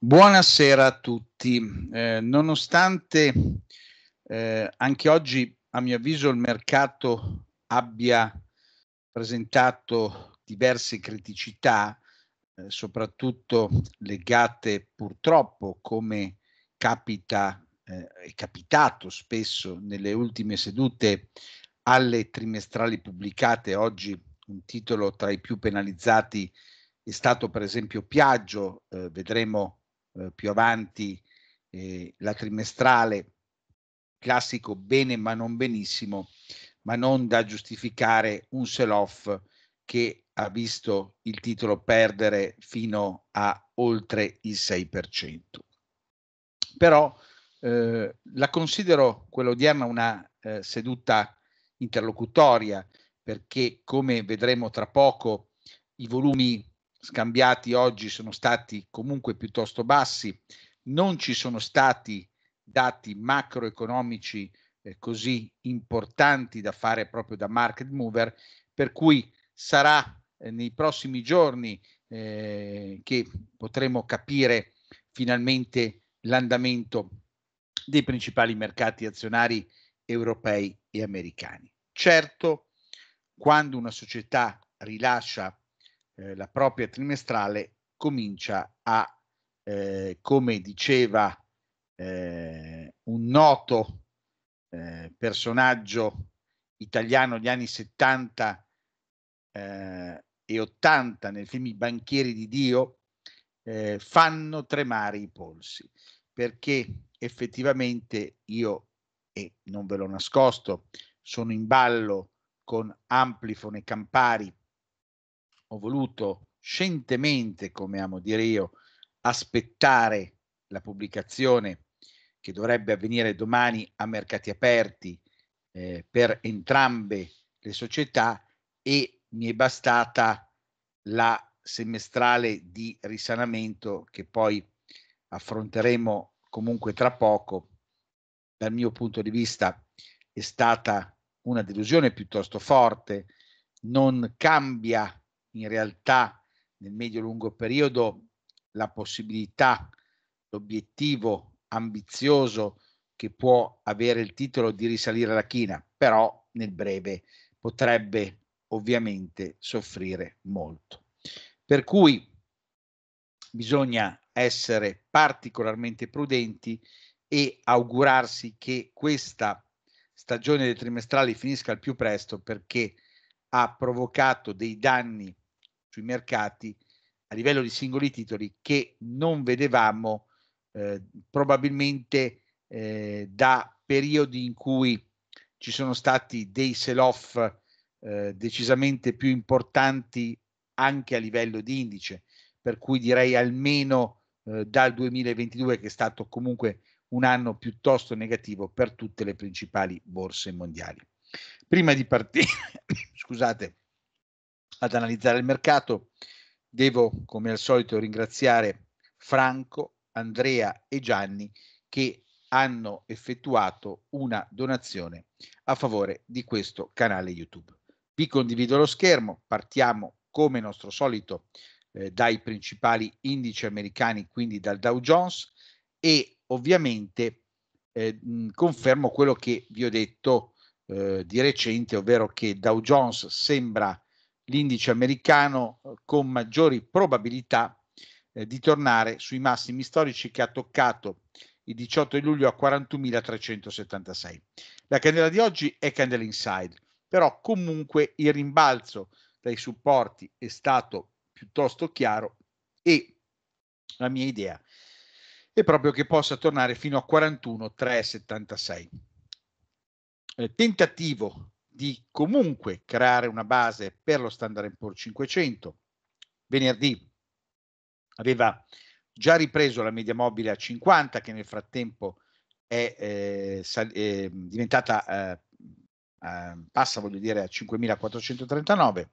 Buonasera a tutti. Eh, nonostante eh, anche oggi, a mio avviso, il mercato abbia presentato diverse criticità, eh, soprattutto legate purtroppo, come capita eh, è capitato spesso nelle ultime sedute, alle trimestrali pubblicate. Oggi un titolo tra i più penalizzati è stato per esempio Piaggio, eh, vedremo eh, più avanti eh, la trimestrale, classico bene ma non benissimo, ma non da giustificare un sell-off che ha visto il titolo perdere fino a oltre il 6%. Però eh, la considero quella odierna una eh, seduta interlocutoria perché come vedremo tra poco i volumi scambiati oggi sono stati comunque piuttosto bassi, non ci sono stati dati macroeconomici eh, così importanti da fare proprio da market mover, per cui sarà eh, nei prossimi giorni eh, che potremo capire finalmente l'andamento dei principali mercati azionari europei e americani. Certo, quando una società rilascia eh, la propria trimestrale comincia a, eh, come diceva eh, un noto personaggio italiano degli anni 70 eh, e 80 nel film I banchieri di Dio, fanno tremare i polsi, perché effettivamente io, e non ve l'ho nascosto, sono in ballo con Amplifon e Campari ho voluto scientemente, come amo dire io, aspettare la pubblicazione che dovrebbe avvenire domani a mercati aperti eh, per entrambe le società e mi è bastata la semestrale di risanamento che poi affronteremo comunque tra poco. Dal mio punto di vista è stata una delusione piuttosto forte, non cambia in realtà nel medio-lungo periodo la possibilità, l'obiettivo ambizioso che può avere il titolo di risalire la china, però nel breve potrebbe ovviamente soffrire molto. Per cui bisogna essere particolarmente prudenti e augurarsi che questa stagione dei trimestrali finisca al più presto perché ha provocato dei danni sui mercati a livello di singoli titoli che non vedevamo eh, probabilmente eh, da periodi in cui ci sono stati dei sell-off eh, decisamente più importanti anche a livello di indice, per cui direi almeno eh, dal 2022 che è stato comunque un anno piuttosto negativo per tutte le principali borse mondiali. Prima di partire, scusate, ad analizzare il mercato, devo come al solito ringraziare Franco, Andrea e Gianni che hanno effettuato una donazione a favore di questo canale YouTube. Vi condivido lo schermo, partiamo come nostro solito eh, dai principali indici americani, quindi dal Dow Jones e ovviamente eh, confermo quello che vi ho detto eh, di recente, ovvero che Dow Jones sembra l'indice americano eh, con maggiori probabilità eh, di tornare sui massimi storici che ha toccato il 18 di luglio a 41.376. La candela di oggi è candela inside, però comunque il rimbalzo dai supporti è stato piuttosto chiaro e la mia idea è proprio che possa tornare fino a 41.376. Eh, tentativo di comunque creare una base per lo Standard Poor's 500. Venerdì aveva già ripreso la media mobile a 50 che nel frattempo è, eh, sal- è diventata eh, eh, passa voglio dire a 5439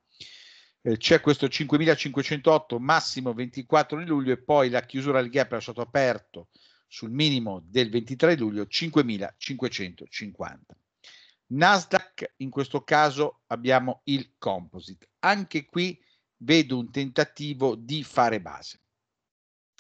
eh, c'è questo 5508 massimo 24 di luglio e poi la chiusura del gap lasciato aperto sul minimo del 23 luglio 5550 Nasdaq in questo caso abbiamo il composite. Anche qui vedo un tentativo di fare base.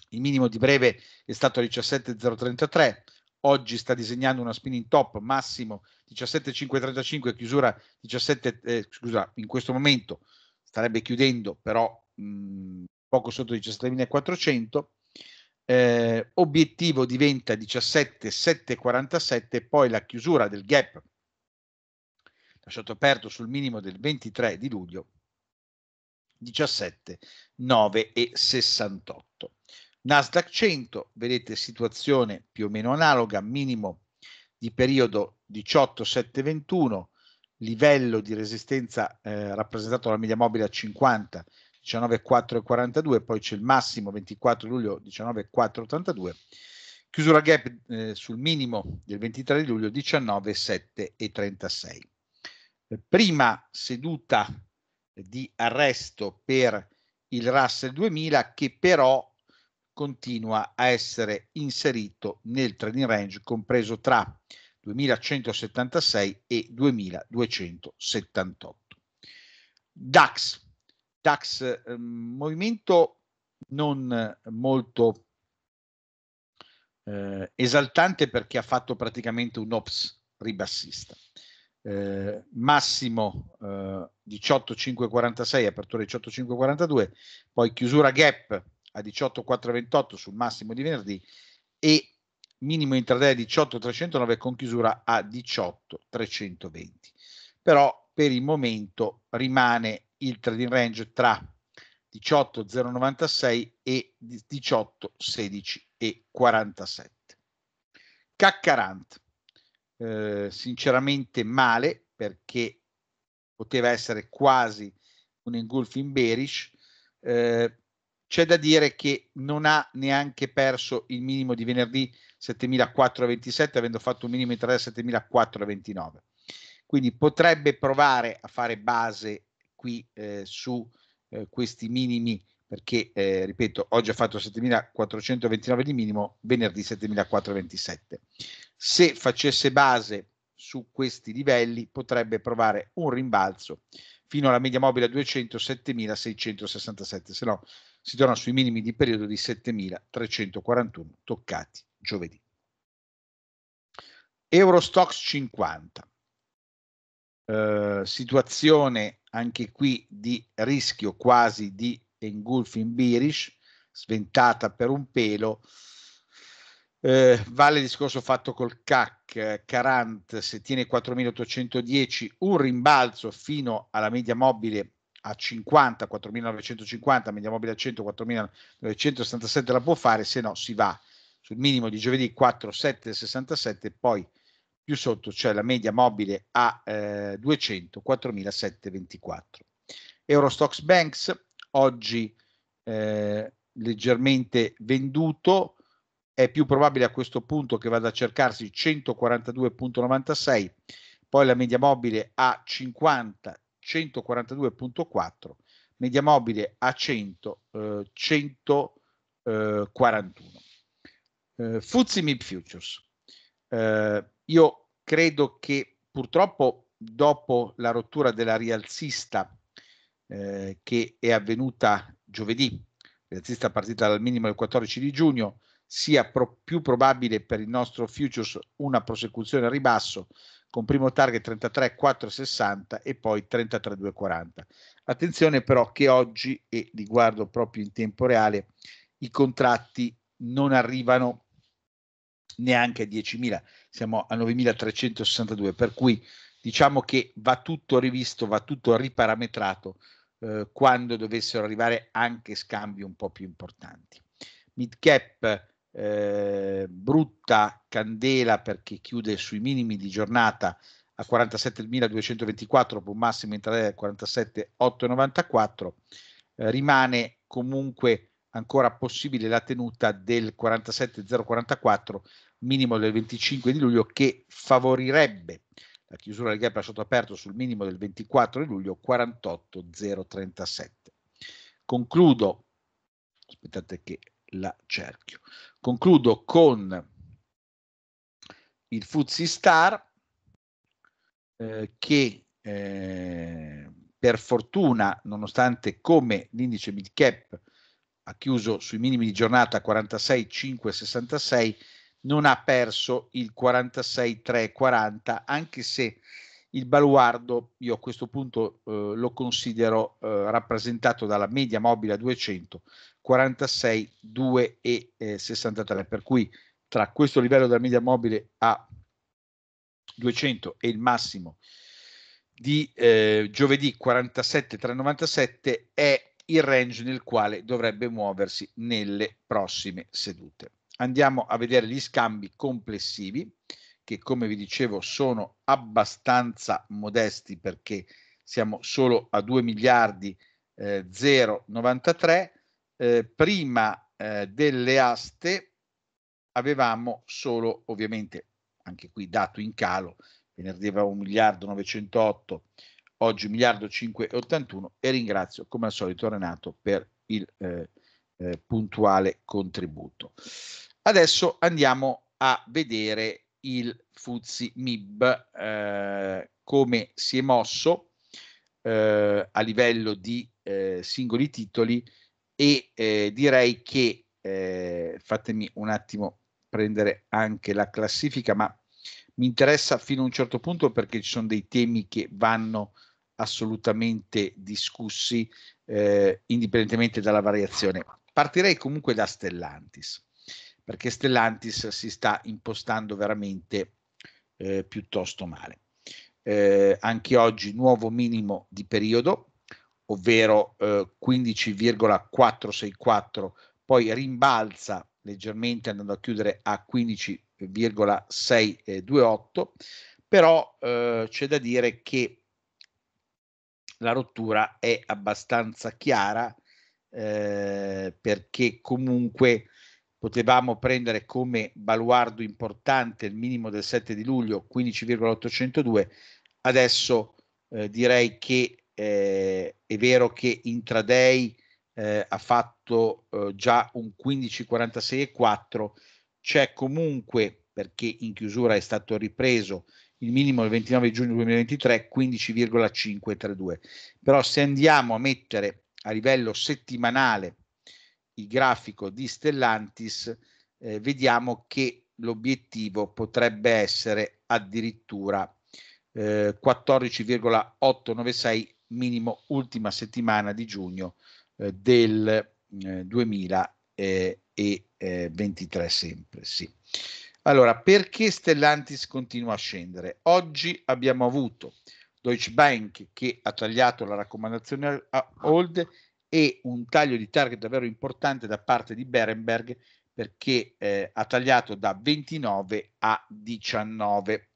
il minimo di breve è stato 17,033, oggi sta disegnando una spinning top massimo 17,535, chiusura 17, eh, scusa, in questo momento starebbe chiudendo però mh, poco sotto 17.400, eh, obiettivo diventa 17,747, poi la chiusura del gap lasciato aperto sul minimo del 23 di luglio 17, 9 e 68. Nasdaq 100, vedete situazione più o meno analoga, minimo di periodo 18,721, livello di resistenza eh, rappresentato dalla media mobile a 50, 19,442, poi c'è il massimo 24 luglio 19,482, chiusura gap eh, sul minimo del 23 di luglio 19,736. Prima seduta di arresto per il Russell 2000 che però continua a essere inserito nel trading range compreso tra 2176 e 2278. DAX, DAX eh, movimento non molto eh, esaltante perché ha fatto praticamente un ops ribassista. Eh, massimo eh, 18,546, apertura 18,542, poi chiusura gap a 18,428 sul massimo di venerdì e minimo intraday 18,309 con chiusura a 18,320. Però per il momento rimane il trading range tra 18,096 e 18,16 e 47. Caccarant, eh, sinceramente male perché poteva essere quasi un engulfing bearish. Eh, c'è da dire che non ha neanche perso il minimo di venerdì 7427 avendo fatto un minimo in 3 7429 quindi potrebbe provare a fare base qui eh, su eh, questi minimi perché eh, ripeto oggi ha fatto 7429 di minimo venerdì 7427 se facesse base su questi livelli potrebbe provare un rimbalzo fino alla media mobile a 200 7667 se no si torna sui minimi di periodo di 7.341 toccati giovedì. Eurostox 50. Eh, situazione anche qui di rischio quasi di engulfing bearish, sventata per un pelo. Eh, vale il discorso fatto col CAC, Carant se tiene 4810, un rimbalzo fino alla media mobile a 50, 4.950, media mobile a 100, 4.967 la può fare, se no si va sul minimo di giovedì 4.767, poi più sotto c'è la media mobile a eh, 200, 4.724. Eurostox Banks oggi eh, leggermente venduto, è più probabile a questo punto che vada a cercarsi 142.96, poi la media mobile a 50, 142.4, media mobile a 100, eh, 141. Eh, Fuzzi Mid Futures. Eh, io credo che purtroppo dopo la rottura della rialzista eh, che è avvenuta giovedì, rialzista partita dal minimo del 14 di giugno, sia pro- più probabile per il nostro futures una prosecuzione a ribasso con primo target 33,460 e poi 33,240. Attenzione però che oggi, e li guardo proprio in tempo reale, i contratti non arrivano neanche a 10.000, siamo a 9.362, per cui diciamo che va tutto rivisto, va tutto riparametrato eh, quando dovessero arrivare anche scambi un po' più importanti. Mid cap eh, brutta candela perché chiude sui minimi di giornata a 47.224 dopo un massimo intraday 47.894 eh, rimane comunque ancora possibile la tenuta del 47.044 minimo del 25 di luglio che favorirebbe la chiusura del gap lasciato aperto sul minimo del 24 di luglio 48.037 concludo. Aspettate che la cerchio. Concludo con il Fuzzy Star eh, che eh, per fortuna, nonostante come l'indice mid cap ha chiuso sui minimi di giornata 46,566, non ha perso il 46,340, anche se il baluardo io a questo punto eh, lo considero eh, rappresentato dalla media mobile a 200, 46, 2 e eh, 63, per cui tra questo livello della media mobile a 200 e il massimo di eh, giovedì 47 397 è il range nel quale dovrebbe muoversi nelle prossime sedute. Andiamo a vedere gli scambi complessivi che come vi dicevo sono abbastanza modesti perché siamo solo a 2 miliardi eh, 093 eh, prima eh, delle aste avevamo solo ovviamente anche qui dato in calo venerdì avevamo 1 miliardo 908 oggi 1 miliardo 581 e ringrazio come al solito Renato per il eh, eh, puntuale contributo. Adesso andiamo a vedere il Fuzzi MIB eh, come si è mosso eh, a livello di eh, singoli titoli e eh, direi che eh, fatemi un attimo prendere anche la classifica ma mi interessa fino a un certo punto perché ci sono dei temi che vanno assolutamente discussi eh, indipendentemente dalla variazione. Partirei comunque da Stellantis perché Stellantis si sta impostando veramente eh, piuttosto male. Eh, anche oggi nuovo minimo di periodo, ovvero eh, 15,464, poi rimbalza leggermente andando a chiudere a 15,628, però eh, c'è da dire che la rottura è abbastanza chiara eh, perché comunque potevamo prendere come baluardo importante il minimo del 7 di luglio 15,802 adesso eh, direi che eh, è vero che intraday eh, ha fatto eh, già un 15,46,4 c'è comunque perché in chiusura è stato ripreso il minimo del 29 giugno 2023 15,532 però se andiamo a mettere a livello settimanale il grafico di Stellantis, eh, vediamo che l'obiettivo potrebbe essere addirittura eh, 14,896 minimo ultima settimana di giugno eh, del 2023 sempre. Sì. Allora, perché Stellantis continua a scendere? Oggi abbiamo avuto Deutsche Bank che ha tagliato la raccomandazione a hold e un taglio di target davvero importante da parte di Berenberg perché eh, ha tagliato da 29 a 19.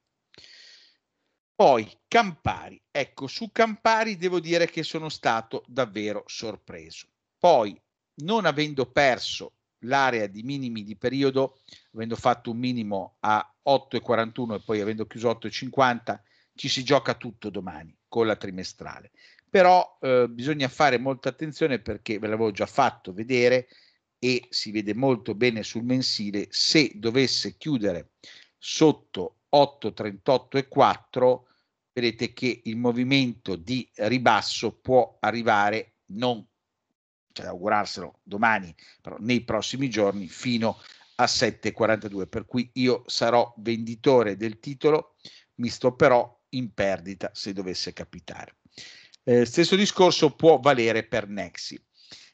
Poi Campari, ecco su Campari devo dire che sono stato davvero sorpreso. Poi non avendo perso l'area di minimi di periodo, avendo fatto un minimo a 8,41 e poi avendo chiuso 8,50, ci si gioca tutto domani con la trimestrale. Però eh, bisogna fare molta attenzione perché ve l'avevo già fatto vedere e si vede molto bene sul mensile. Se dovesse chiudere sotto 8,38 e 4 vedete che il movimento di ribasso può arrivare non cioè augurarselo domani però nei prossimi giorni fino a 7,42 per cui io sarò venditore del titolo mi sto però in perdita se dovesse capitare eh, stesso discorso può valere per Nexi.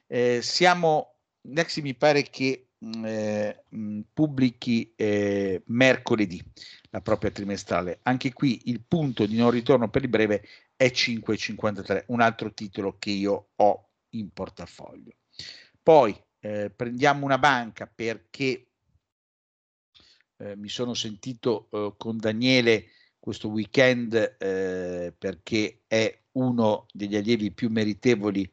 Eh, siamo, Nexi mi pare che eh, mm, pubblichi eh, mercoledì la propria trimestrale. Anche qui il punto di non ritorno per il breve è 5,53, un altro titolo che io ho in portafoglio. Poi eh, prendiamo una banca perché eh, mi sono sentito eh, con Daniele questo weekend eh, perché è uno degli allievi più meritevoli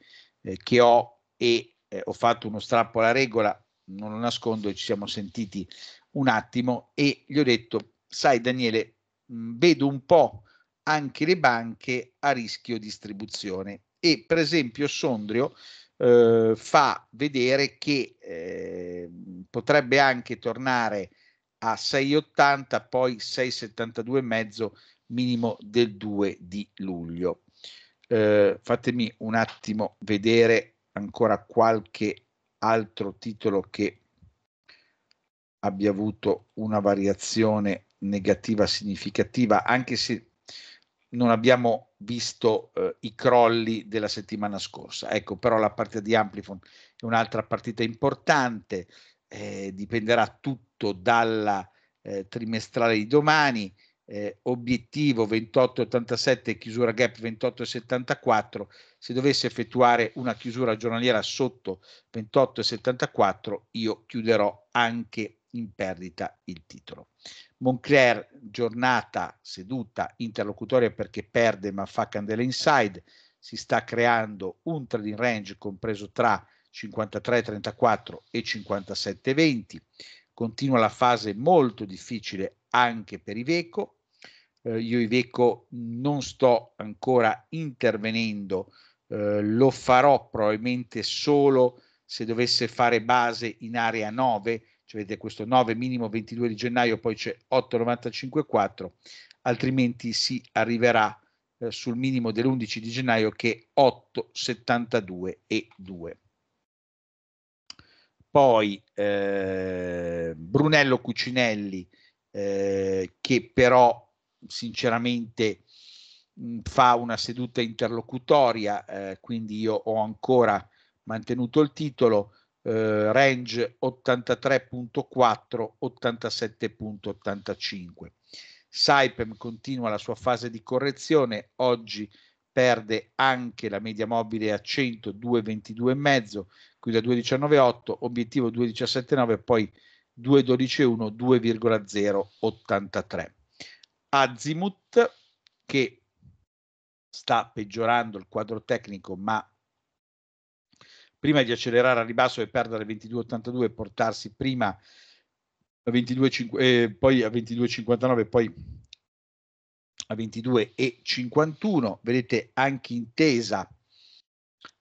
che ho e ho fatto uno strappo alla regola, non lo nascondo, ci siamo sentiti un attimo e gli ho detto, sai Daniele, mm, vedo un po' anche le banche a rischio distribuzione e per esempio Sondrio eh, fa vedere che eh, potrebbe anche tornare a 6,80 poi 6,72,5 minimo del 2 di luglio. Eh, fatemi un attimo vedere ancora qualche altro titolo che abbia avuto una variazione negativa significativa, anche se non abbiamo visto eh, i crolli della settimana scorsa. Ecco, però la partita di Amplifon è un'altra partita importante, eh, dipenderà tutto dalla eh, trimestrale di domani. Eh, obiettivo 28,87, chiusura gap 28,74. Se dovesse effettuare una chiusura giornaliera sotto 28,74, io chiuderò anche in perdita il titolo. Moncler, giornata seduta interlocutoria perché perde ma fa candela inside, si sta creando un trading range compreso tra 53,34 e 57,20. Continua la fase molto difficile anche per Iveco. Eh, io Iveco non sto ancora intervenendo, eh, lo farò probabilmente solo se dovesse fare base in area 9 cioè vedete questo 9 minimo 22 di gennaio, poi c'è 8,95,4, altrimenti si arriverà eh, sul minimo dell'11 di gennaio che è 8,72 e 2. Poi eh, Brunello Cucinelli, eh, che però sinceramente mh, fa una seduta interlocutoria, eh, quindi io ho ancora mantenuto il titolo, eh, range 83.4 87.85 Saipem continua la sua fase di correzione. Oggi perde anche la media mobile a 100 2,22,5 qui da 2,19,8 obiettivo 2,17,9 poi 2,12,1 2,083 Azimut che sta peggiorando il quadro tecnico ma prima di accelerare a ribasso e perdere 22,82 e portarsi prima a 22,5 eh, poi a 22,59 poi a 22,51 vedete anche intesa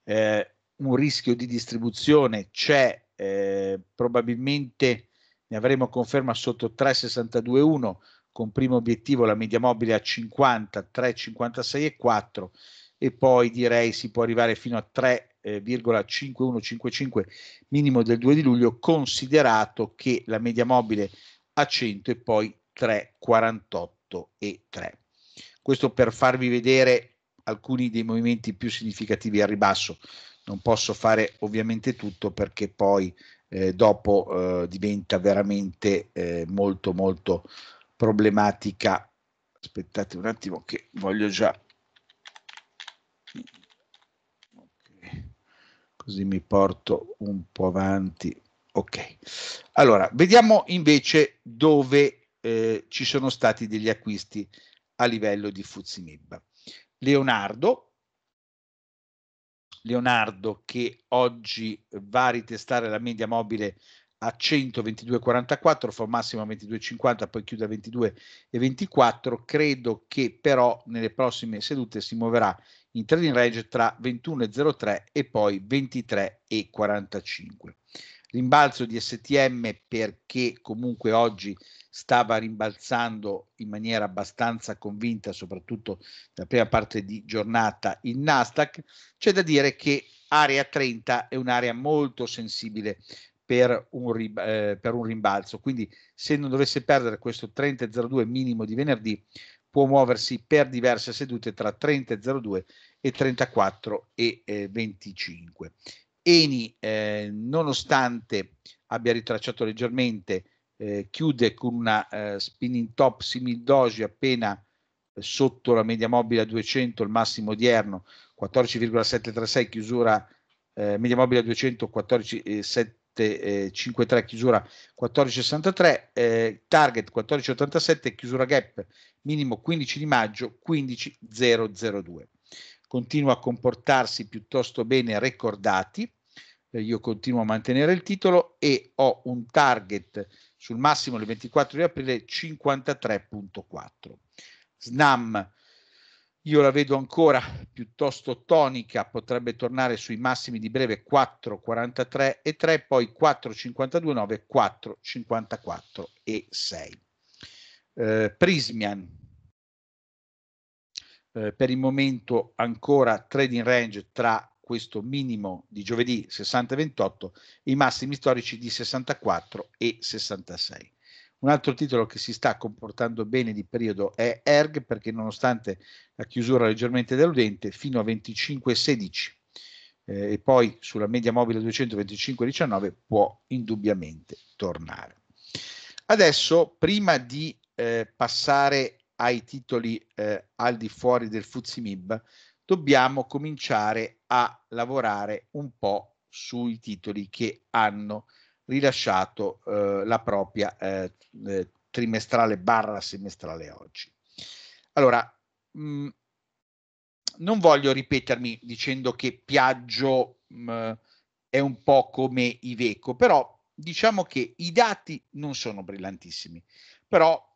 eh, un rischio di distribuzione c'è eh, probabilmente ne avremo conferma sotto 3,62,1 con primo obiettivo la media mobile a 50 3,56,4 e poi direi si può arrivare fino a 3 0,5155 minimo del 2 di luglio, considerato che la media mobile a 100 e poi 3,48 e 3. Questo per farvi vedere alcuni dei movimenti più significativi al ribasso. Non posso fare ovviamente tutto perché poi eh, dopo eh, diventa veramente eh, molto molto problematica. Aspettate un attimo che voglio già così mi porto un po' avanti. Ok, allora vediamo invece dove eh, ci sono stati degli acquisti a livello di Fuzimib. Leonardo, Leonardo che oggi va a ritestare la media mobile a 122,44, fa un massimo a 22,50, poi chiude a 22,24. Credo che però nelle prossime sedute si muoverà in trading range tra 21,03 e poi 23,45. Rimbalzo di STM perché comunque oggi stava rimbalzando in maniera abbastanza convinta, soprattutto nella prima parte di giornata il Nasdaq. C'è da dire che area 30 è un'area molto sensibile per un, eh, per un rimbalzo, quindi se non dovesse perdere questo 30,02 minimo di venerdì, può muoversi per diverse sedute tra 30,02 e 34 e eh, 25. Eni, eh, nonostante abbia ritracciato leggermente, eh, chiude con una eh, spinning top simil doji appena eh, sotto la media mobile a 200, il massimo odierno 14,736, chiusura eh, media mobile a 200 14,753, chiusura 14,63, target 14,87, chiusura gap minimo 15 di maggio 15,002 continua a comportarsi piuttosto bene recordati, eh, io continuo a mantenere il titolo e ho un target sul massimo del 24 di aprile 53.4. SNAM io la vedo ancora piuttosto tonica, potrebbe tornare sui massimi di breve 4,43 e 3, poi 4,52,9, 4,54 e 6. Eh, Prismian eh, per il momento ancora trading range tra questo minimo di giovedì 60,28 e i massimi storici di 64 e 66. Un altro titolo che si sta comportando bene di periodo è ERG perché nonostante la chiusura leggermente deludente fino a 25,16 eh, e poi sulla media mobile 225,19 può indubbiamente tornare. Adesso prima di eh, passare ai titoli eh, al di fuori del Fuzimib dobbiamo cominciare a lavorare un po' sui titoli che hanno rilasciato eh, la propria eh, eh, trimestrale barra semestrale oggi. Allora, mh, mm, non voglio ripetermi dicendo che Piaggio mh, mm, è un po' come Iveco, però diciamo che i dati non sono brillantissimi, però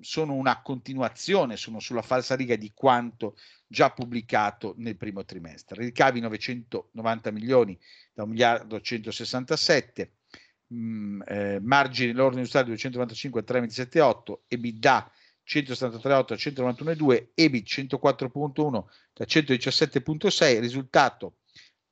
sono una continuazione, sono sulla falsa riga di quanto già pubblicato nel primo trimestre. Ricavi 990 milioni da 1 miliardo 167, mh, eh, margini l'ordine industriale 295 a 3,278, EBITDA 173,8 a 191,2, EBIT 104,1 da 117,6, risultato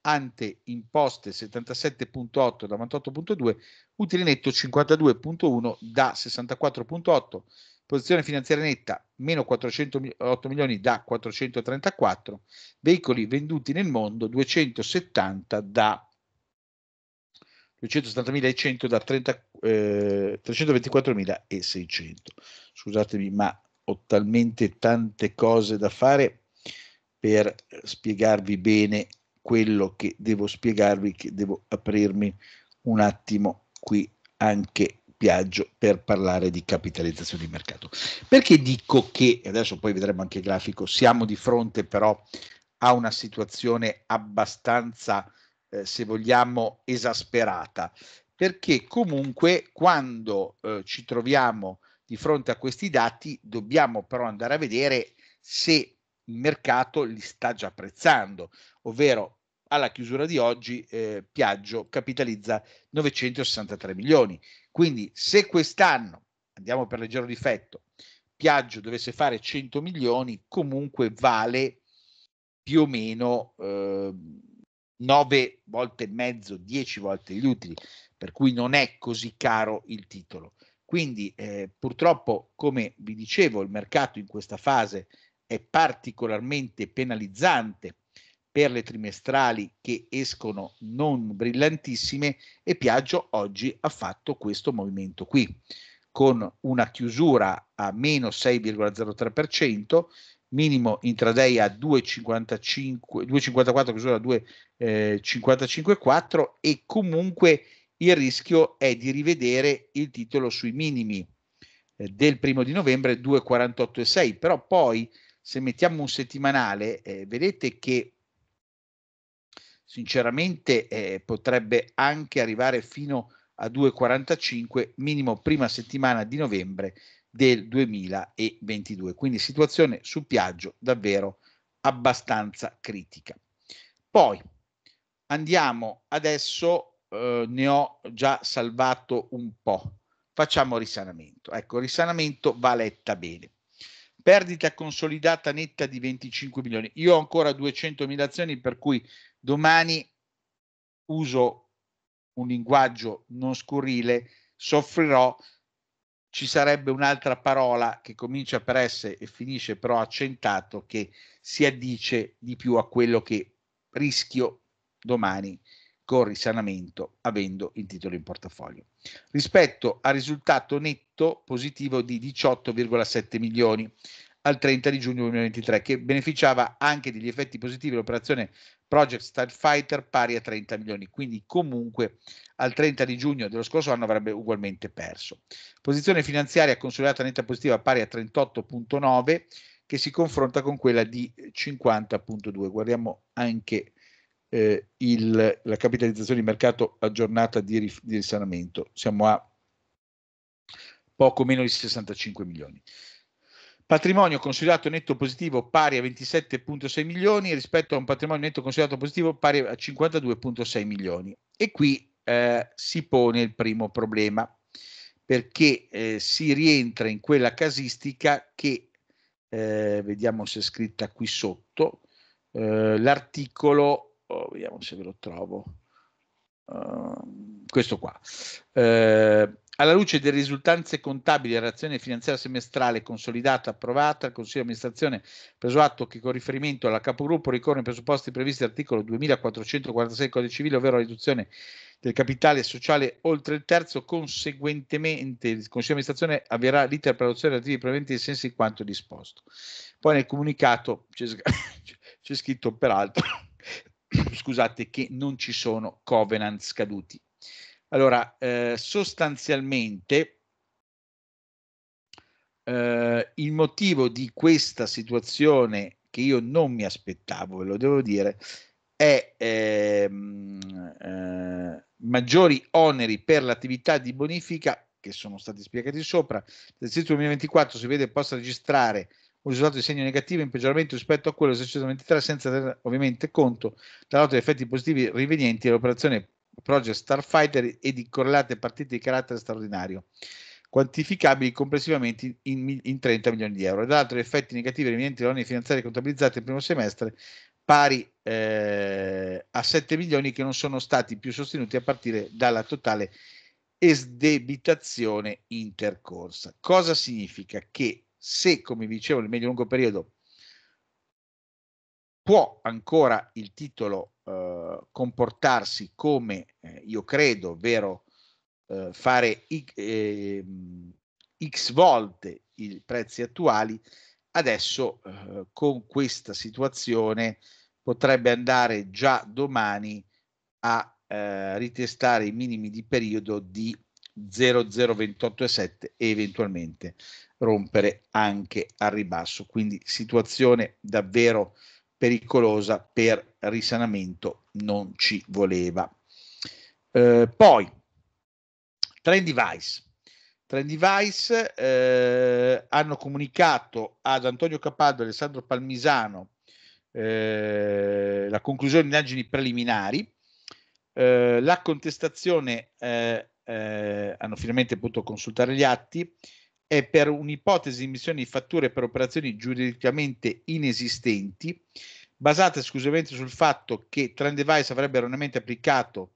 ante imposte 77,8 da 98,2, utile netto 52,1 da 64,8, posizione finanziaria netta meno 408 milioni da 434, veicoli venduti nel mondo 270 da 270.100 da 30, eh, 324.600. Scusatemi, ma ho talmente tante cose da fare per spiegarvi bene quello che devo spiegarvi, che devo aprirmi un attimo qui anche Piaggio per parlare di capitalizzazione di mercato. Perché dico che, adesso poi vedremo anche il grafico, siamo di fronte però a una situazione abbastanza eh, se vogliamo, esasperata, perché comunque quando eh, ci troviamo di fronte a questi dati dobbiamo però andare a vedere se il mercato li sta già apprezzando, ovvero alla chiusura di oggi eh, Piaggio capitalizza 963 milioni. Quindi se quest'anno, andiamo per leggero difetto, Piaggio dovesse fare 100 milioni, comunque vale più o meno eh, 9 volte e mezzo, 10 volte gli utili, per cui non è così caro il titolo. Quindi eh, purtroppo, come vi dicevo, il mercato in questa fase è particolarmente penalizzante per le trimestrali che escono non brillantissime e Piaggio oggi ha fatto questo movimento qui con una chiusura a meno 6,03% minimo intraday a 2,55, 2,54 chiusura a 2,55,4 e comunque il rischio è di rivedere il titolo sui minimi eh, del primo di novembre 2,48,6 però poi se mettiamo un settimanale eh, vedete che sinceramente eh, potrebbe anche arrivare fino a 2,45 minimo prima settimana di novembre del 2022. Quindi situazione su Piaggio davvero abbastanza critica. Poi andiamo adesso, eh, ne ho già salvato un po'. Facciamo risanamento. Ecco, risanamento va letta bene. Perdita consolidata netta di 25 milioni. Io ho ancora 200.000 azioni, per cui domani uso un linguaggio non scurrile, soffrirò ci sarebbe un'altra parola che comincia per S e finisce però accentato che si addice di più a quello che rischio domani con risanamento avendo il titolo in portafoglio. Rispetto al risultato netto positivo di 18,7 milioni al 30 di giugno 2023 che beneficiava anche degli effetti positivi dell'operazione Project Starfighter pari a 30 milioni, quindi comunque al 30 di giugno dello scorso anno avrebbe ugualmente perso. Posizione finanziaria consolidata netta positiva pari a 38.9 che si confronta con quella di 50.2. Guardiamo anche eh, il, la capitalizzazione di mercato aggiornata di, di risanamento. Siamo a poco meno di 65 milioni. Patrimonio considerato netto positivo pari a 27,6 milioni rispetto a un patrimonio netto considerato positivo pari a 52,6 milioni. E qui eh, si pone il primo problema perché eh, si rientra in quella casistica che eh, vediamo se è scritta qui sotto. Eh, l'articolo oh, vediamo se ve lo trovo. Uh, questo qua. Uh, alla luce delle risultanze contabili e relazione finanziaria semestrale consolidata approvata, il Consiglio di amministrazione ha preso atto che con riferimento alla capogruppo ricorrono i presupposti previsti dall'articolo 2446 Codice Civile, ovvero la riduzione del capitale sociale oltre il terzo, conseguentemente il Consiglio di amministrazione avvierà l'iter per l'adozione relativi provvedimenti ai sensi di quanto disposto. Poi nel comunicato c'è, c'è scritto peraltro scusate, che non ci sono covenant scaduti. Allora, eh, sostanzialmente eh, il motivo di questa situazione che io non mi aspettavo, ve lo devo dire, è ehm, eh, maggiori oneri per l'attività di bonifica che sono stati spiegati sopra. L'esercizio 2024 si vede possa registrare un risultato di segno negativo in peggioramento rispetto a quello dell'esercizio 2023 senza tenere ovviamente conto della nota di effetti positivi rivenienti all'operazione Project Starfighter e di correlate partite di carattere straordinario quantificabili complessivamente in, in 30 milioni di euro. E dall'altro effetti negativi rivenienti alle oneri finanziarie contabilizzate nel primo semestre pari eh, a 7 milioni che non sono stati più sostenuti a partire dalla totale esdebitazione intercorsa. Cosa significa? Che se, come vi dicevo, nel medio-lungo periodo può ancora il titolo eh, comportarsi come eh, io credo, ovvero eh, fare x, eh, x volte i prezzi attuali, adesso eh, con questa situazione potrebbe andare già domani a eh, ritestare i minimi di periodo di 0,028,7 e eventualmente rompere anche al ribasso. Quindi situazione davvero pericolosa per risanamento non ci voleva. Eh, poi, Trend Device. Trend Device eh, hanno comunicato ad Antonio Capaldo e Alessandro Palmisano eh, la conclusione di indagini preliminari. Eh, la contestazione eh, eh, hanno finalmente potuto consultare gli atti è per un'ipotesi di emissione di fatture per operazioni giuridicamente inesistenti, basate esclusivamente sul fatto che Trend Device avrebbe erroneamente applicato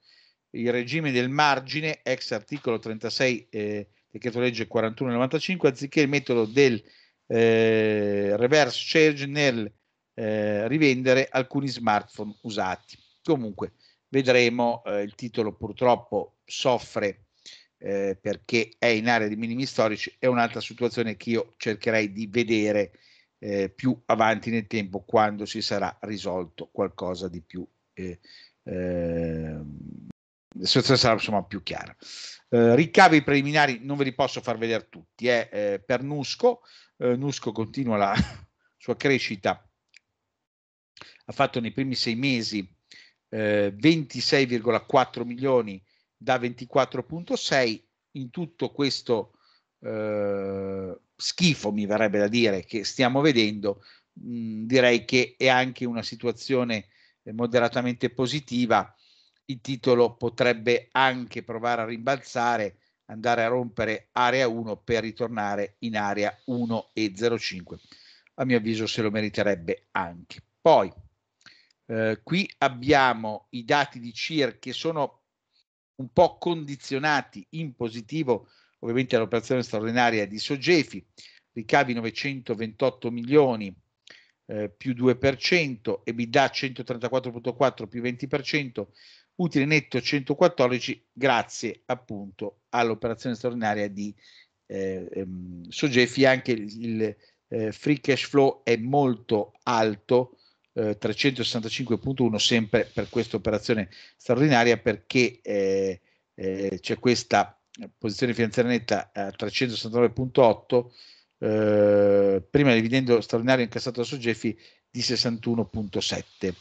il regime del margine, ex articolo 36 eh, decreto legge 4195, anziché il metodo del eh, reverse charge nel eh, rivendere alcuni smartphone usati. Comunque vedremo, eh, il titolo purtroppo soffre eh, perché è in area di minimi storici, è un'altra situazione che io cercherei di vedere eh, più avanti nel tempo quando si sarà risolto qualcosa di più. Eh, eh, la situazione sarà insomma più chiara. Eh, ricavi preliminari non ve li posso far vedere tutti, eh, eh per Nusco, eh, Nusco continua la sua crescita, ha fatto nei primi sei mesi 26,4 milioni da 24.6 in tutto questo eh, schifo, mi verrebbe da dire, che stiamo vedendo, mh, direi che è anche una situazione eh, moderatamente positiva. Il titolo potrebbe anche provare a rimbalzare, andare a rompere area 1 per ritornare in area 1,05. A mio avviso se lo meriterebbe anche. Poi, eh, qui abbiamo i dati di CIR che sono un po' condizionati in positivo ovviamente all'operazione straordinaria di Sogefi, ricavi 928 milioni eh, più 2%, EBITDA 134.4 più 20%, utile netto 114 grazie appunto all'operazione straordinaria di eh, ehm, Sogefi, anche il, il eh, free cash flow è molto alto, 365.1 eh, sempre per questa operazione straordinaria perché eh, eh, c'è questa posizione finanziaria netta a 369.8 eh, prima dividendo straordinario incassato da Soggefi di 61.7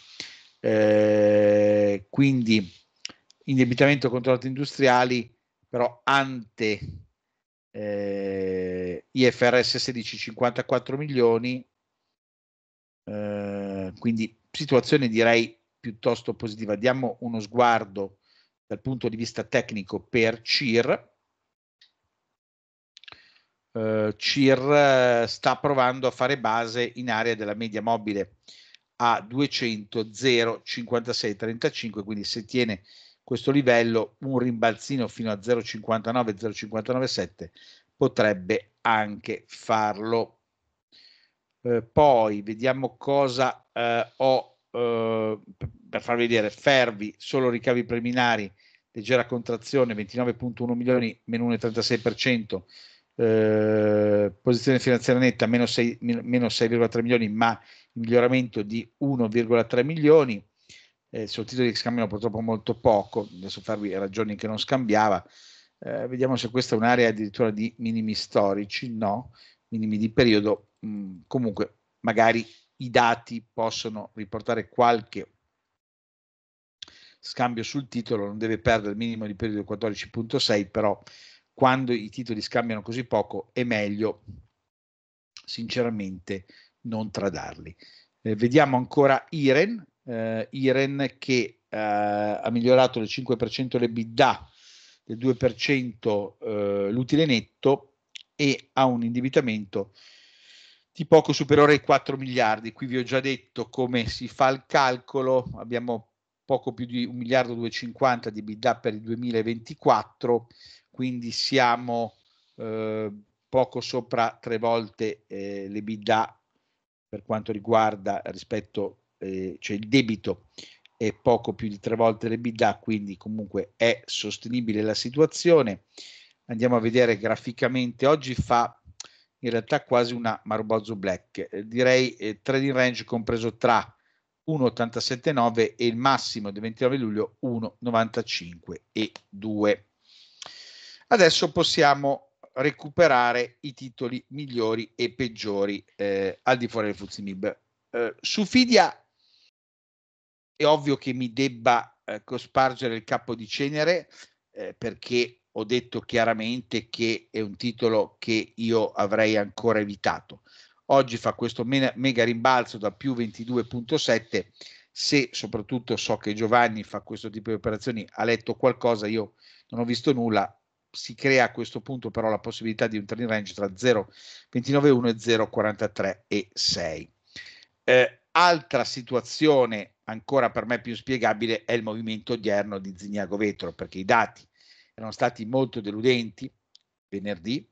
eh, quindi indebitamento controllato industriali però ante eh, IFRS 16 54 milioni eh, quindi situazione direi piuttosto positiva. Diamo uno sguardo dal punto di vista tecnico per CIR. Uh, CIR sta provando a fare base in area della media mobile a 200 0 56 35 quindi se tiene questo livello un rimbalzino fino a 0,59 0,597 potrebbe anche farlo eh, poi vediamo cosa eh, ho eh, per farvi vedere fervi solo ricavi preliminari leggera contrazione 29.1 milioni meno 1,36% eh, posizione finanziaria netta meno, 6, meno 6,3 milioni ma miglioramento di 1,3 milioni. Eh, titolo di scambiano purtroppo molto poco adesso farvi ragioni che non scambiava. Eh, vediamo se questa è un'area addirittura di minimi storici no minimi di periodo mm, comunque magari i dati possono riportare qualche scambio sul titolo non deve perdere il minimo di periodo 14.6 però quando i titoli scambiano così poco è meglio sinceramente non tradarli. Eh, vediamo ancora Iren, eh, Iren che eh, ha migliorato del 5% l'EBITDA, del 2% eh, l'utile netto e ha un indebitamento di poco superiore ai 4 miliardi. Qui vi ho già detto come si fa il calcolo, abbiamo poco più di 1 miliardo 250 di EBITDA per il 2024 quindi siamo eh, poco sopra tre volte eh, l'EBITDA per quanto riguarda rispetto, eh, cioè il debito è poco più di tre volte l'EBITDA, quindi comunque è sostenibile la situazione. Andiamo a vedere graficamente, oggi fa in realtà quasi una Marubozzo Black, eh, direi eh, trading range compreso tra 1,87,9 e il massimo del 29 luglio 1,95 e 2. Adesso possiamo recuperare i titoli migliori e peggiori eh, al di fuori del Fuzimib. Eh, su Fidia è ovvio che mi debba eh, cospargere il capo di cenere eh, perché ho detto chiaramente che è un titolo che io avrei ancora evitato. Oggi fa questo mega, rimbalzo da più 22.7 se soprattutto so che Giovanni fa questo tipo di operazioni, ha letto qualcosa, io non ho visto nulla, si crea a questo punto però la possibilità di un trading range tra 0,29,1 e 0,43,6. Eh, altra situazione ancora per me più spiegabile è il movimento odierno di Zignago Vetro perché i dati erano stati molto deludenti venerdì,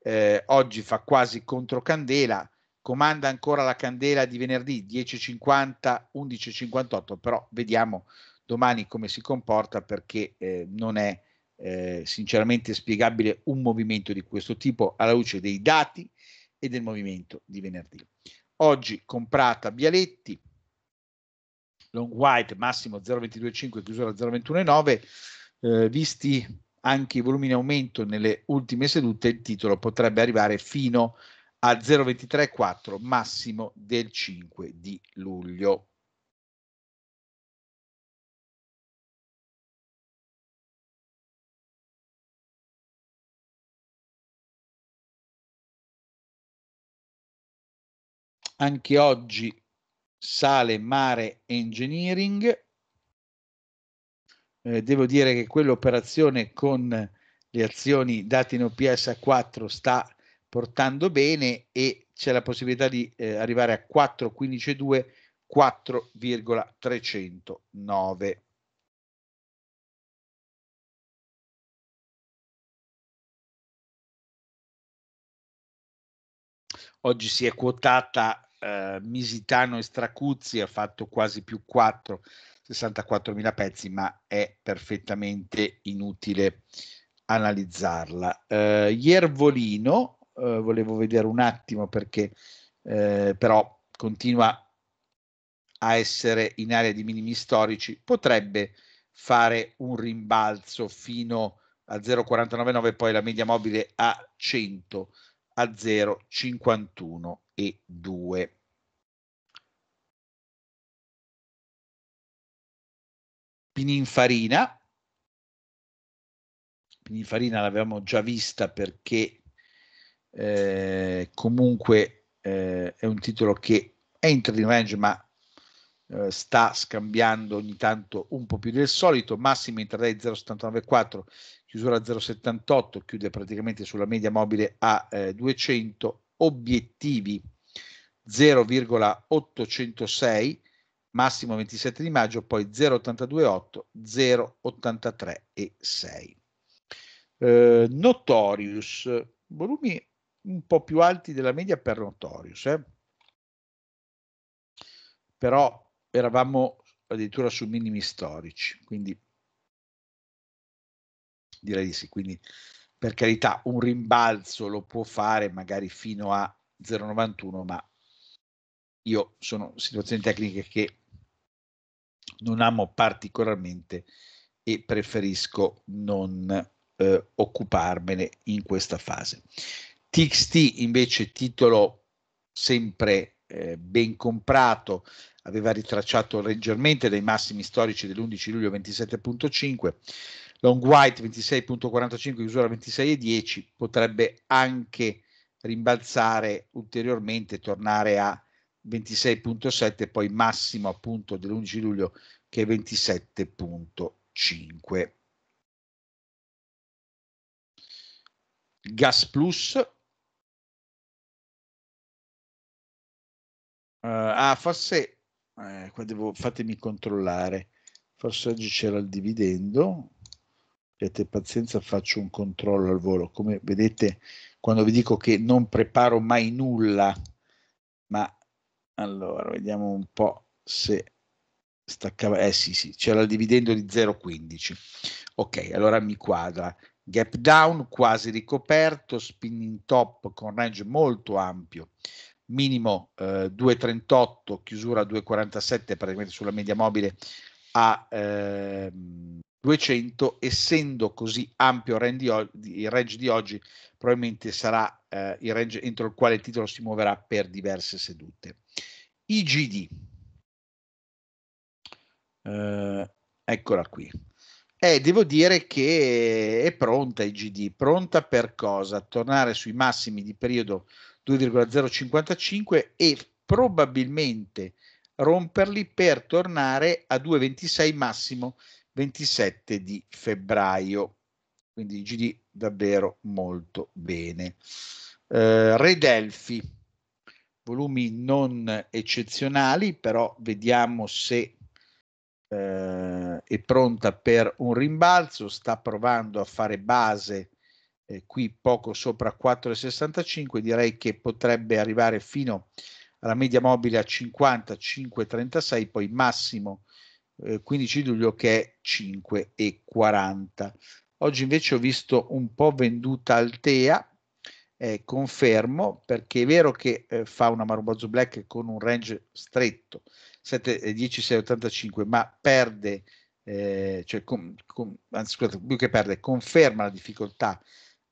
eh, oggi fa quasi controcandela, comanda ancora la candela di venerdì 10.50, 11.58, però vediamo domani come si comporta perché eh, non è eh, sinceramente spiegabile un movimento di questo tipo alla luce dei dati e del movimento di venerdì. Oggi comprata Bialetti, long white massimo 0,225 chiusura 0,219 eh, visti anche i volumi in aumento nelle ultime sedute il titolo potrebbe arrivare fino a 0,234 massimo del 5 di luglio. anche oggi sale Mare Engineering. Eh, devo dire che quell'operazione con le azioni date in OPS a 4 sta portando bene e c'è la possibilità di eh, arrivare a 4,15,2 4,309. Oggi si è quotata eh, Misitano e Stracuzzi ha fatto quasi più 4, 64.000 pezzi, ma è perfettamente inutile analizzarla. Eh, Iervolino, eh, volevo vedere un attimo perché eh, però continua a essere in area di minimi storici, potrebbe fare un rimbalzo fino a 0,499 poi la media mobile a 100 a 0,51 e 2. Pininfarina. Pininfarina l'avevamo già vista perché eh, comunque eh, è un titolo che è in range ma eh, sta scambiando ogni tanto un po' più del solito, massimo intraday 0,794, chiusura 0,78, chiude praticamente sulla media mobile a 200, eh, obiettivi 0,806 massimo 27 di maggio, poi 0,82,8, 0,83 e 6. Eh, Notorious, volumi un po' più alti della media per Notorious, eh? però eravamo addirittura su minimi storici, quindi direi di sì. Quindi per carità un rimbalzo lo può fare magari fino a 0,91, ma io sono situazioni tecniche che non amo particolarmente e preferisco non eh, occuparmene in questa fase. TXT invece titolo sempre eh, ben comprato, aveva ritracciato leggermente dai massimi storici dell'11 luglio 27.5, long white 26.45, chiusura 26.10, potrebbe anche rimbalzare ulteriormente, tornare a 26.7, poi massimo appunto dell'11 luglio che è 27.5. Gas Plus. Uh, ah, forse eh, qua devo, fatemi controllare. Forse oggi c'era il dividendo. Avete pazienza, faccio un controllo al volo. Come vedete, quando vi dico che non preparo mai nulla, ma allora, vediamo un po' se staccava. Eh sì, sì, c'era il dividendo di 0,15. Ok, allora mi quadra. Gap down quasi ricoperto, spinning top con range molto ampio, minimo eh, 2,38, chiusura 2,47 praticamente sulla media mobile a eh, 200, essendo così ampio il range di oggi, probabilmente sarà eh, il range entro il quale il titolo si muoverà per diverse sedute. IGD. Eh, eccola qui. Eh, devo dire che è pronta IGD, pronta per cosa? Tornare sui massimi di periodo 2,055 e probabilmente romperli per tornare a 2,26 massimo 27 di febbraio. Quindi IGD davvero molto bene. Eh, Redelfi volumi non eccezionali, però vediamo se eh, è pronta per un rimbalzo, sta provando a fare base eh, qui poco sopra 4,65, direi che potrebbe arrivare fino alla media mobile a 55,36, poi massimo eh, 15 luglio che è 5,40. Oggi invece ho visto un po' venduta Altea, eh, confermo perché è vero che eh, fa una Marubozzo Black con un range stretto 7, 10, 6, 85 ma perde eh, cioè com, com, anzi scusate più che perde conferma la difficoltà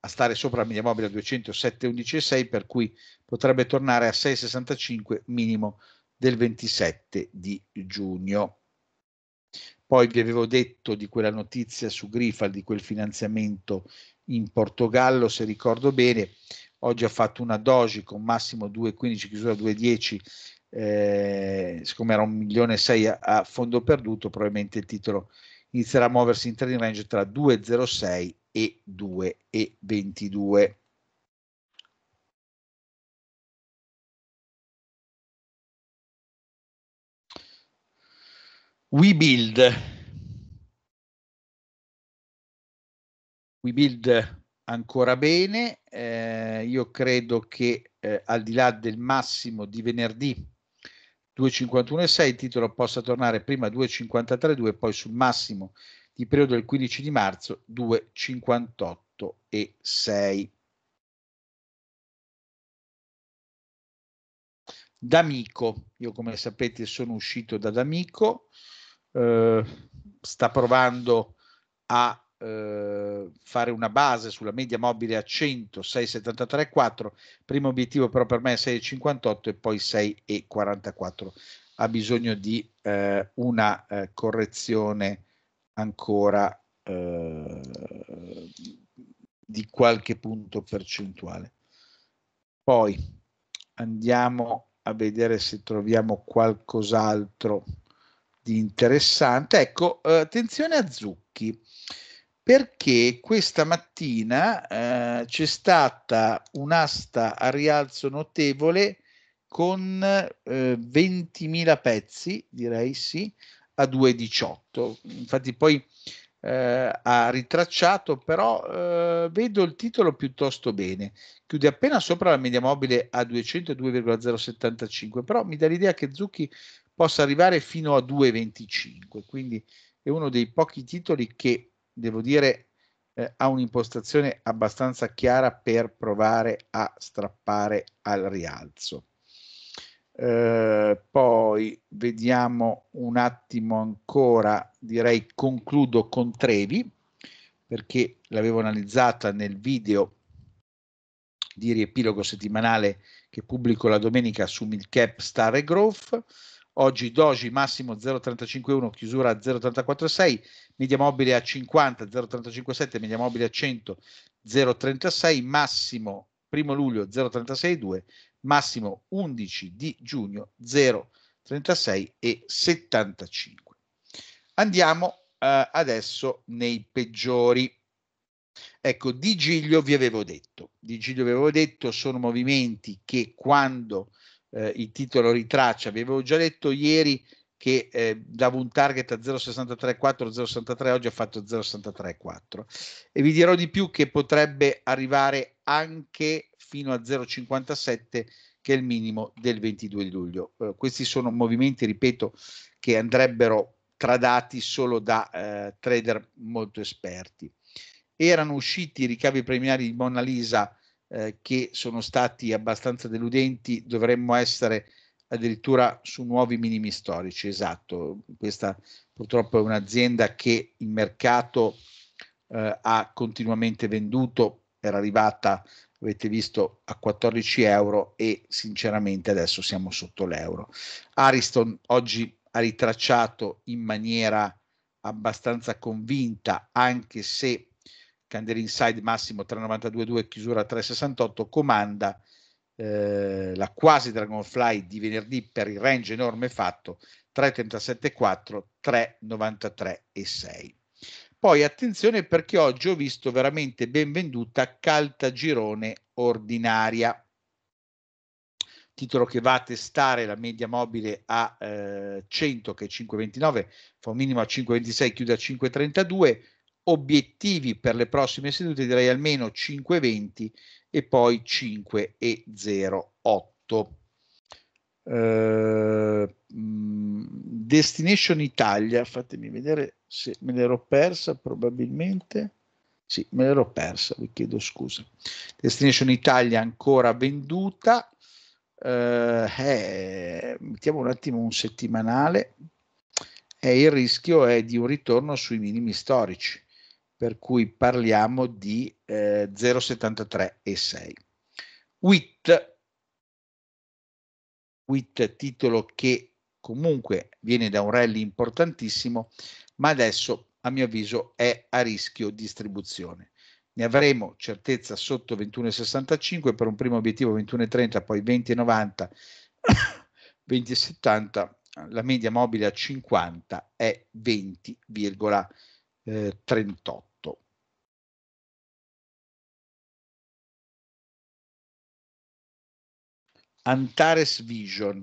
a stare sopra la media mobile a 207 11 6 per cui potrebbe tornare a 6,65 minimo del 27 di giugno poi vi avevo detto di quella notizia su Grifal di quel finanziamento in Portogallo, se ricordo bene. Oggi ha fatto una doji con massimo 2,15, chiusura 2,10, eh, siccome era un milione e sei a, a fondo perduto, probabilmente il titolo inizierà a muoversi in trading range tra 2,06 e 2,22. We build. We build ancora bene, eh, io credo che eh, al di là del massimo di venerdì 2,51,6 il titolo possa tornare prima 2,53,2 e poi sul massimo di periodo del 15 di marzo 2,58,6. D'Amico, io come sapete sono uscito da D'Amico, eh, sta provando a eh, fare una base sulla media mobile a 100, 6,73,4, primo obiettivo però per me è 6,58 e poi 6,44. Ha bisogno di eh, una eh, correzione ancora eh, di qualche punto percentuale. Poi andiamo a vedere se troviamo qualcos'altro di interessante. Ecco, eh, attenzione a Zucchi perché questa mattina eh, c'è stata un'asta a rialzo notevole con eh, 20.000 pezzi, direi sì, a 2,18. Infatti poi eh, ha ritracciato, però eh, vedo il titolo piuttosto bene. Chiude appena sopra la media mobile a 202,075, però mi dà l'idea che Zucchi possa arrivare fino a 2,25, quindi è uno dei pochi titoli che, devo dire, eh, ha un'impostazione abbastanza chiara per provare a strappare al rialzo. Eh, poi vediamo un attimo ancora, direi concludo con Trevi, perché l'avevo analizzata nel video di riepilogo settimanale che pubblico la domenica su Milcap Star e Growth. Oggi Doji massimo 0,351, chiusura 0,346, media mobile a 50, 0,357, media mobile a 100, 0,36, massimo primo luglio 0,362, massimo 11 di giugno 0,36 e 75. Andiamo eh, adesso nei peggiori. Ecco, di Giglio vi avevo detto, di Giglio vi avevo detto sono movimenti che quando eh, il titolo ritraccia, vi avevo già detto ieri che eh, dava un target a 0,634, 0,63, oggi ha fatto 0,634 e vi dirò di più che potrebbe arrivare anche fino a 0,57 che è il minimo del 22 luglio. Eh, questi sono movimenti, ripeto, che andrebbero tradati solo da eh, trader molto esperti. Erano usciti i ricavi preliminari di Mona Lisa eh, che sono stati abbastanza deludenti, dovremmo essere addirittura su nuovi minimi storici, esatto. Questa purtroppo è un'azienda che il mercato eh, ha continuamente venduto, era arrivata avete visto a 14 euro e sinceramente adesso siamo sotto l'euro. Ariston oggi ha ritracciato in maniera abbastanza convinta, anche se Candle Inside massimo 392,2 chiusura 368 comanda eh, la quasi Dragonfly di venerdì per il range enorme fatto 337,4 393,6 poi attenzione perché oggi ho visto veramente ben venduta Caltagirone ordinaria, titolo che va a testare la media mobile a eh, 100 che è 5,29, fa un minimo a 5,26, chiude a 5,32, obiettivi per le prossime sedute direi almeno 5,20 e poi 5,08. Uh, Destination Italia, fatemi vedere se me l'ero persa probabilmente. Sì, me l'ero persa, vi chiedo scusa. Destination Italia ancora venduta. Uh, eh, mettiamo un attimo un settimanale. E il rischio è di un ritorno sui minimi storici, per cui parliamo di eh, 0,73 e 6. WIT, WIT titolo che comunque viene da un rally importantissimo, ma adesso a mio avviso è a rischio distribuzione. Ne avremo certezza sotto 21,65 per un primo obiettivo 21,30, poi 20,90, 20,70, la media mobile a 50 è 20,38. Antares Vision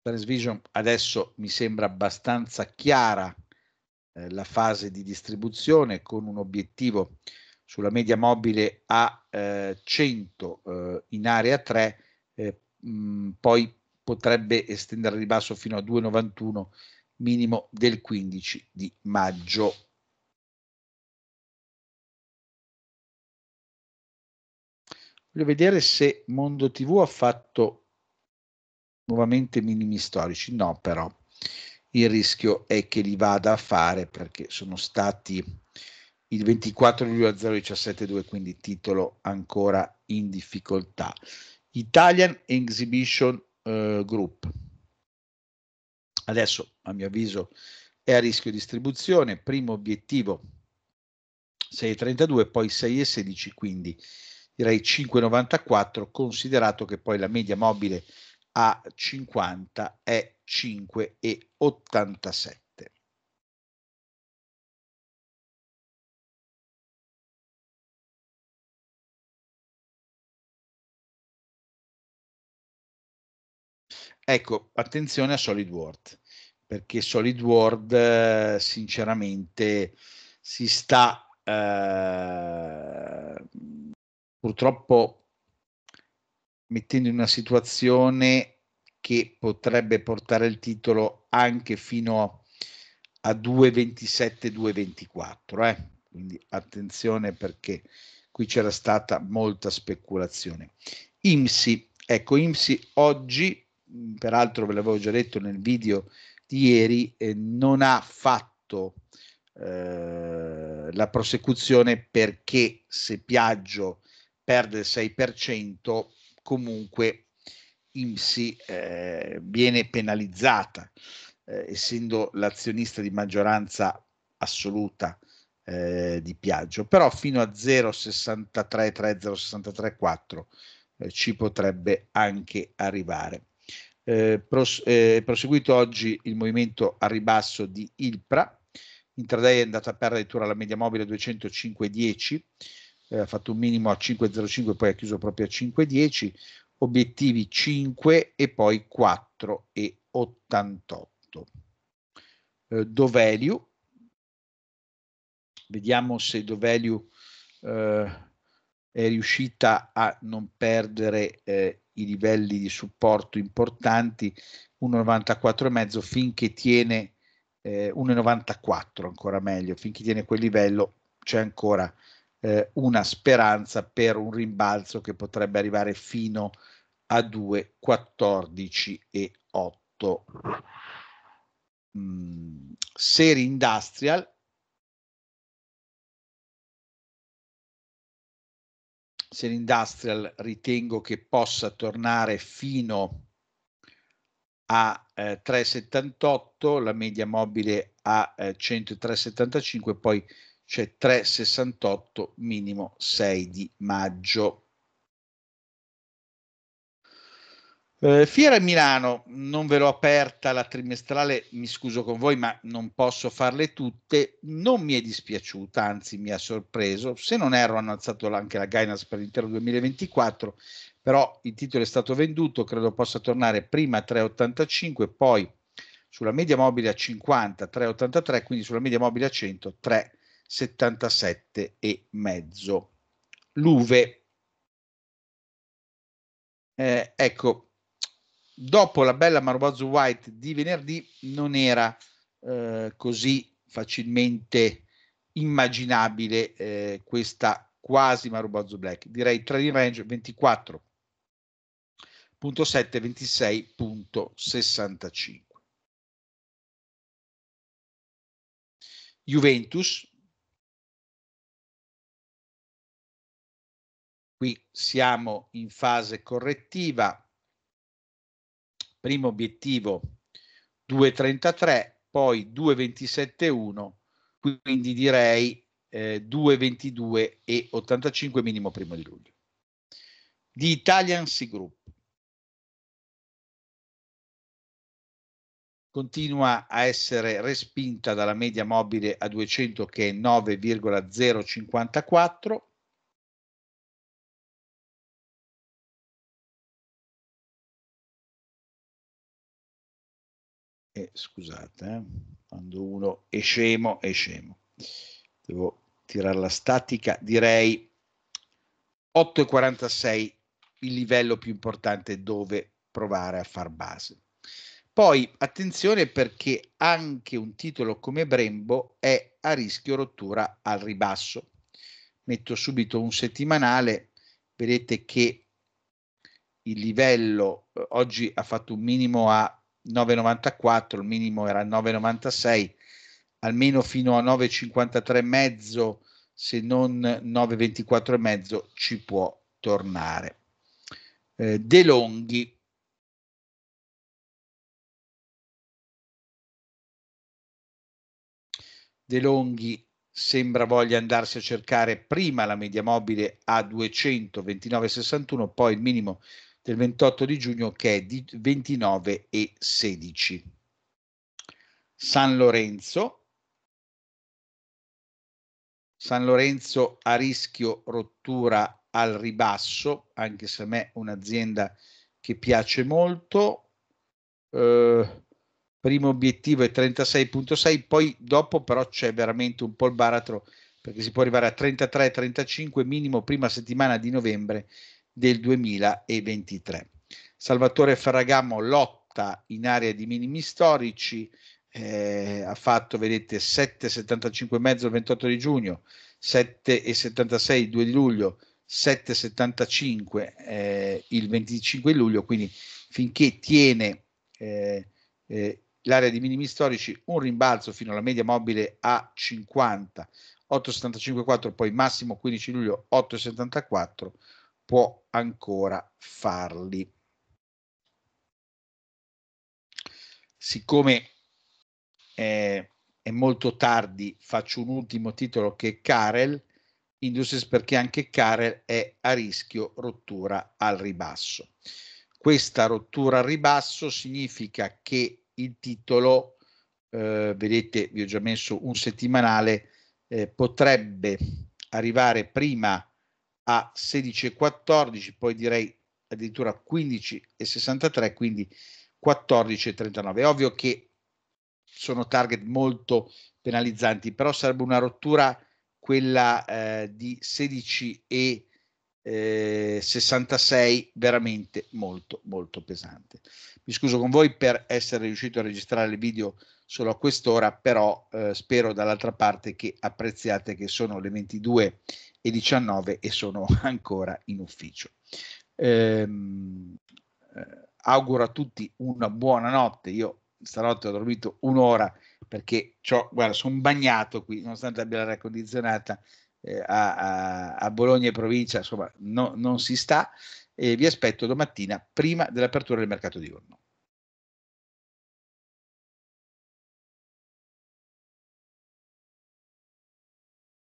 Transvision adesso mi sembra abbastanza chiara eh, la fase di distribuzione con un obiettivo sulla media mobile a eh, 100 eh, in area 3, eh, mh, poi potrebbe estendere il ribasso fino a 2,91 minimo del 15 di maggio. Voglio vedere se Mondo TV ha fatto nuovamente minimi storici. No, però il rischio è che li vada a fare perché sono stati il 24 luglio a 0,17,2, quindi titolo ancora in difficoltà. Italian Exhibition uh, Group. Adesso, a mio avviso, è a rischio distribuzione. Primo obiettivo 6,32, poi 6,16, quindi direi 5,94 considerato che poi la media mobile a 50 è 5,87. Ecco, attenzione a SolidWord, perché SolidWord eh, sinceramente si sta eh, purtroppo mettendo in una situazione che potrebbe portare il titolo anche fino a 2,27-2,24. Eh? Quindi attenzione perché qui c'era stata molta speculazione. IMSI, ecco IMSI oggi, peraltro ve l'avevo già detto nel video di ieri, eh, non ha fatto eh, la prosecuzione perché se Piaggio perde il 6%, comunque IMSI eh, viene penalizzata, eh, essendo l'azionista di maggioranza assoluta eh, di Piaggio, però fino a 0,63,3, 0,63,4 eh, ci potrebbe anche arrivare. Eh, pros- eh, proseguito oggi il movimento a ribasso di Ilpra, intraday è andata a perdere addirittura la media mobile 205,10, eh, ha fatto un minimo a 5,05 poi ha chiuso proprio a 5,10, obiettivi 5 e poi 4,88. Eh, Dovalue, vediamo se Dovalue eh, è riuscita a non perdere eh, i livelli di supporto importanti. 1,94,5 finché tiene eh, 1,94 ancora meglio. Finché tiene quel livello c'è ancora eh, una speranza per un rimbalzo che potrebbe arrivare fino a 2,14 e 8 mm, Seri Industrial. Seri Industrial ritengo che possa tornare fino a eh, 3,78 la media mobile a eh, 103,75 poi c'è 3,68 minimo 6 di maggio. Eh, Fiera Milano, non ve l'ho aperta la trimestrale, mi scuso con voi, ma non posso farle tutte. Non mi è dispiaciuta, anzi mi ha sorpreso. Se non erro, hanno alzato anche la guidance per l'intero 2024, però il titolo è stato venduto, credo possa tornare prima a 3,85, poi sulla media mobile a 50, 3,83, quindi sulla media mobile a 100, 3,85. 77 e mezzo. L'uve. Eh, ecco, dopo la bella Marbozzo White di venerdì non era eh, così facilmente immaginabile eh, questa quasi Marubozzo Black. Direi trading range 24.7 26.65. Juventus Qui siamo in fase correttiva. Primo obiettivo 2,33, poi 2,27,1, quindi direi eh, 2,22 e 85 minimo primo di luglio. Di Italian Sea Group. Continua a essere respinta dalla media mobile a 200 che è 9,054 eh, scusate, eh, quando uno è scemo, è scemo. Devo tirare la statica, direi 8,46 il livello più importante dove provare a far base. Poi attenzione perché anche un titolo come Brembo è a rischio rottura al ribasso. Metto subito un settimanale, vedete che il livello eh, oggi ha fatto un minimo a 9,94, il minimo era 9,96, almeno fino a 9,53,5 se non 9,24,5 ci può tornare. Eh, De Longhi De Longhi sembra voglia andarsi a cercare prima la media mobile a 229,61, poi il minimo del 28 di giugno che è di 29 e 16. San Lorenzo. San Lorenzo a rischio rottura al ribasso, anche se a me è un'azienda che piace molto. eh, primo obiettivo è 36.6, poi dopo però c'è veramente un po' il baratro perché si può arrivare a 33-35 minimo prima settimana di novembre del 2023. Salvatore Ferragamo lotta in area di minimi storici, eh, ha fatto, vedete, 7,75,5 il 28 di giugno, 7,76 il 2 di luglio, 7,75 eh, il 25 luglio, quindi finché tiene eh, eh, l'area di minimi storici un rimbalzo fino alla media mobile a 50, 8,75,4, poi massimo 15 luglio 8,74, può ancora farli. Siccome eh, è molto tardi, faccio un ultimo titolo che è Karel Industries perché anche Karel è a rischio rottura al ribasso. Questa rottura al ribasso significa che il titolo, eh, vedete, vi ho già messo un settimanale, eh, potrebbe arrivare prima a 16,14, poi direi addirittura 15,63, quindi 14,39. È ovvio che sono target molto penalizzanti, però sarebbe una rottura quella eh, di 16 e eh, 66 veramente molto molto pesante. Mi scuso con voi per essere riuscito a registrare il video solo a quest'ora, però eh, spero dall'altra parte che apprezziate che sono le 22 e 19 e sono ancora in ufficio. Ehm, eh, auguro a tutti una buona notte. Io stanotte ho dormito un'ora perché guarda, sono bagnato qui, nonostante abbia l'aria condizionata eh, a, a, Bologna e provincia, insomma, no, non si sta. E vi aspetto domattina prima dell'apertura del mercato diurno.